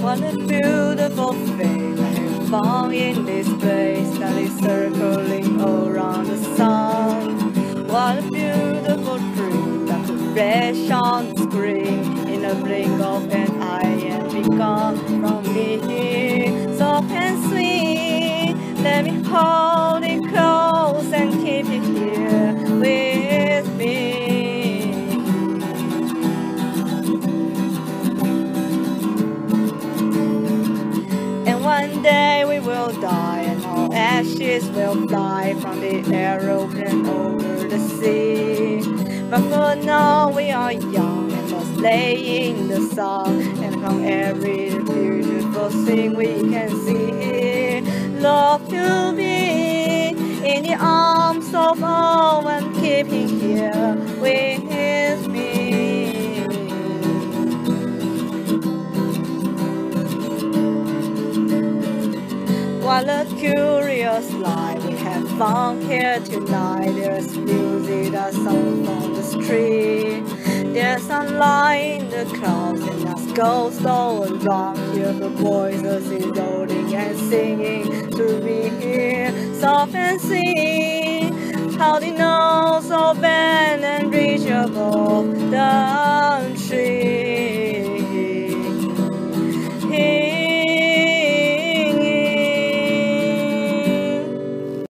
What a beautiful thing I found in this place that is circling around the sun. What a beautiful dream that could flash on the screen in a blink of an eye and become from me. Soft and sweet, let me hold ashes will fly from the aeroplane over the sea. But for now, we are young and must lay in the sun and from every beautiful thing we can see. Love to be in the arms of all and keeping here with What a curious life we have found here tonight. There's music that's sound from the street. There's sunlight in the clouds and us ghosts all around here. The voices eroding and singing to me here. Soft and sweet, how the notes so bend and reach above the